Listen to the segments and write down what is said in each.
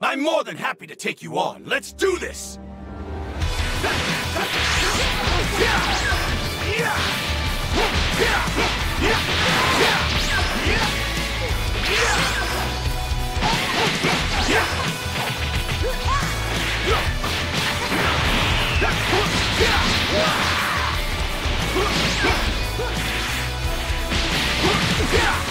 I'm more than happy to take you on. Let's do this! Play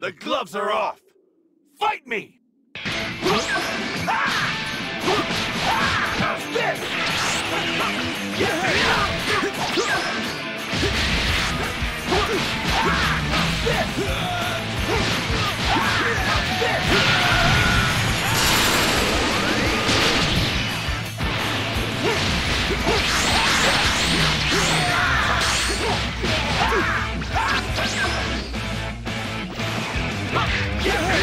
The gloves are off! Fight me! Yeah!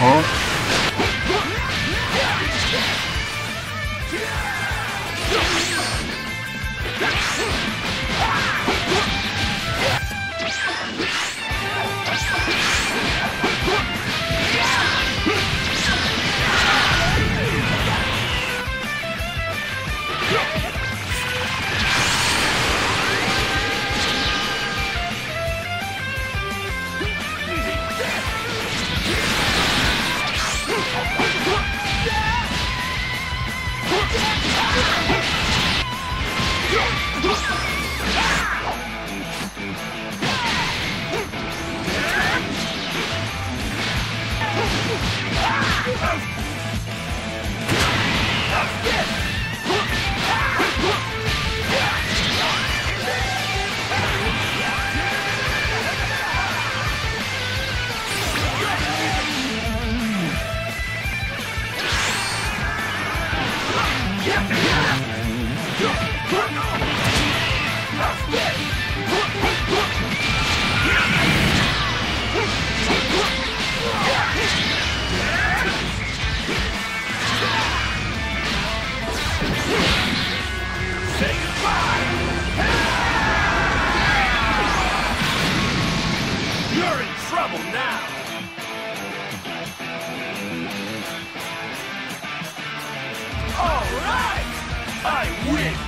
啊 Get trouble now! All right! I win!